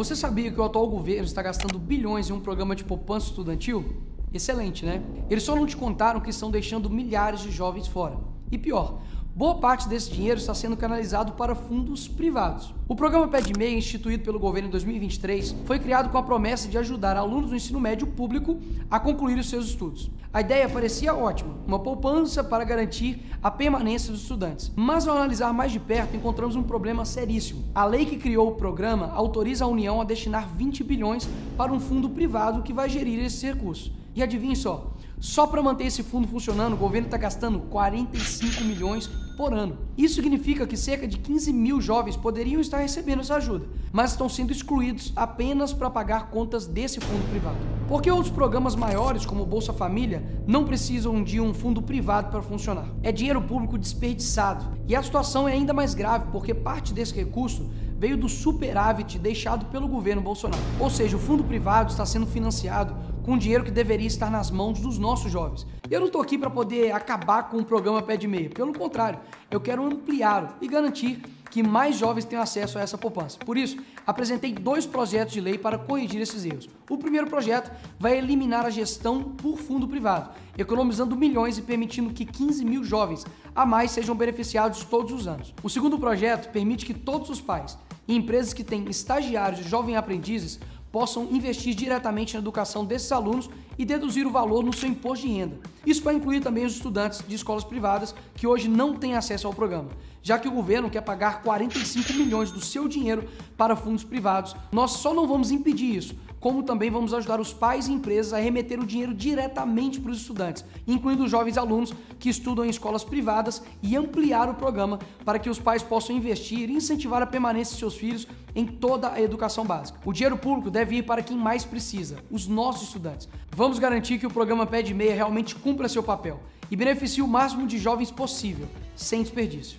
Você sabia que o atual governo está gastando bilhões em um programa de poupança estudantil? Excelente, né? Eles só não te contaram que estão deixando milhares de jovens fora. E pior, Boa parte desse dinheiro está sendo canalizado para fundos privados. O programa Meia, instituído pelo governo em 2023, foi criado com a promessa de ajudar alunos do ensino médio público a concluir os seus estudos. A ideia parecia ótima, uma poupança para garantir a permanência dos estudantes. Mas ao analisar mais de perto, encontramos um problema seríssimo. A lei que criou o programa autoriza a União a destinar 20 bilhões para um fundo privado que vai gerir esses recursos. E adivinhe só, só para manter esse fundo funcionando, o governo está gastando 45 milhões por ano. Isso significa que cerca de 15 mil jovens poderiam estar recebendo essa ajuda, mas estão sendo excluídos apenas para pagar contas desse fundo privado. Porque outros programas maiores, como o Bolsa Família, não precisam de um fundo privado para funcionar. É dinheiro público desperdiçado. E a situação é ainda mais grave porque parte desse recurso veio do superávit deixado pelo governo Bolsonaro. Ou seja, o fundo privado está sendo financiado com dinheiro que deveria estar nas mãos dos nossos jovens. Eu não estou aqui para poder acabar com o programa Pé de Meia, pelo contrário, eu quero ampliá-lo e garantir que mais jovens tenham acesso a essa poupança. Por isso, apresentei dois projetos de lei para corrigir esses erros. O primeiro projeto vai eliminar a gestão por fundo privado, economizando milhões e permitindo que 15 mil jovens a mais sejam beneficiados todos os anos. O segundo projeto permite que todos os pais e empresas que têm estagiários e jovens aprendizes possam investir diretamente na educação desses alunos e deduzir o valor no seu imposto de renda. Isso vai incluir também os estudantes de escolas privadas que hoje não têm acesso ao programa, já que o governo quer pagar 45 milhões do seu dinheiro para fundos privados. Nós só não vamos impedir isso, como também vamos ajudar os pais e empresas a remeter o dinheiro diretamente para os estudantes, incluindo os jovens alunos que estudam em escolas privadas e ampliar o programa para que os pais possam investir e incentivar a permanência de seus filhos em toda a educação básica. O dinheiro público deve ir para quem mais precisa, os nossos estudantes. Vamos garantir que o programa Pé de Meia realmente cumpra seu papel e beneficie o máximo de jovens possível, sem desperdício.